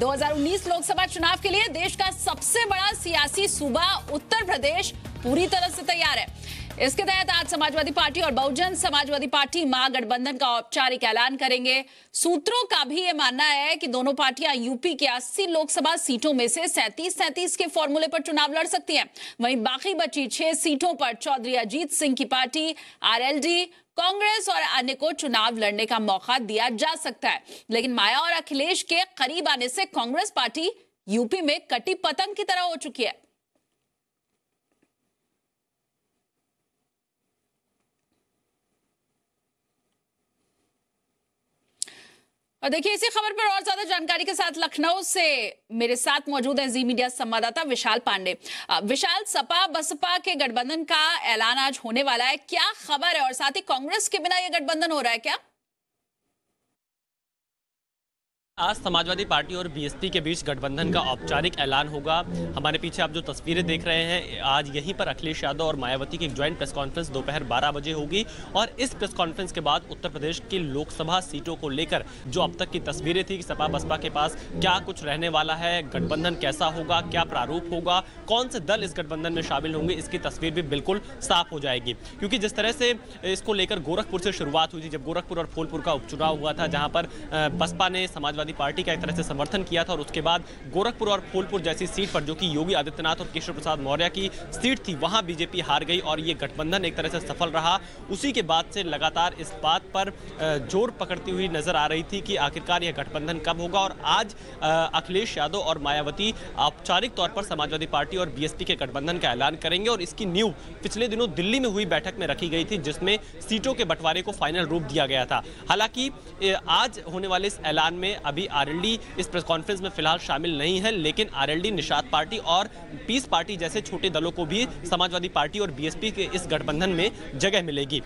2019 लोकसभा चुनाव के लिए देश का सबसे बड़ा सियासी सूबा उत्तर प्रदेश पूरी तरह से तैयार है। इसके तहत आज समाजवादी पार्टी और बहुजन समाजवादी पार्टी महागठबंधन का औपचारिक ऐलान करेंगे। सूत्रों का भी ये मानना है कि दोनों पार्टियाँ यूपी के 80 लोकसभा सीटों में से 37 सैंतीस के फॉर्मूले पर चुनाव लड़ सकती हैं। वहीं बाकी बची छह सीटों पर चौधरी अजीत सिंह की पार्टी, आरएलडी, कांग्रेस और अन्य को चुनाव लड़ने का मौका दिया जा सकता है। लेकिन माया और अखिलेश के करीब आने से कांग्रेस पार्टी यूपी में कटी पतंग की तरह हो चुकी है। और देखिए, इसी खबर पर और ज़्यादा जानकारी के साथ लखनऊ से मेरे साथ मौजूद है जी मीडिया संवाददाता विशाल पांडे। विशाल, सपा बसपा के गठबंधन का ऐलान आज होने वाला है। क्या खबर है? और साथ ही कांग्रेस के बिना यह गठबंधन हो रहा है क्या? आज समाजवादी पार्टी और बीएसपी के बीच गठबंधन का औपचारिक ऐलान होगा। हमारे पीछे आप जो तस्वीरें देख रहे हैं, आज यहीं पर अखिलेश यादव और मायावती की एक ज्वाइंट प्रेस कॉन्फ्रेंस दोपहर 12 बजे होगी और इस प्रेस कॉन्फ्रेंस के बाद उत्तर प्रदेश की लोकसभा सीटों को लेकर जो अब तक की तस्वीरें थी कि सपा बसपा के पास क्या कुछ रहने वाला है, गठबंधन कैसा होगा, क्या प्रारूप होगा, कौन से दल इस गठबंधन में शामिल होंगे, इसकी तस्वीर भी बिल्कुल साफ़ हो जाएगी। क्योंकि जिस तरह से इसको लेकर गोरखपुर से शुरुआत हुई थी, जब गोरखपुर और फूलपुर का उपचुनाव हुआ था, जहाँ पर बसपा ने समाजवादी समाजवादी पार्टी का एक तरह से समर्थन किया था और उसके बाद गोरखपुर और फूलपुर जैसी सीट पर जो कि योगी आदित्यनाथ और केशव प्रसाद मौर्य की सीट थी, वहाँ बीजेपी हार गई और ये गठबंधन एक तरह से सफल रहा। उसी के बाद से लगातार इस बात पर ज़ोर पकड़ती हुई नज़र आ रही थी कि आखिरकार यह गठबंधन कब होगा और आज अखिलेश यादव और मायावती औपचारिक तौर पर समाजवादी पार्टी और बीएसपी के गठबंधन का ऐलान करेंगे और इसकी नींव पिछले दिनों दिल्ली में हुई बैठक में रखी गई थी, जिसमें सीटों के बंटवारे को फाइनल रूप दिया गया था। हालाँकि आज होने वाले इस ऐलान में अभी आरएलडी इस प्रेस कॉन्फ्रेंस में फ़िलहाल शामिल नहीं है, लेकिन आरएलडी निषाद पार्टी और पीस पार्टी जैसे छोटे दलों को भी समाजवादी पार्टी और बीएसपी के इस गठबंधन में जगह मिलेगी।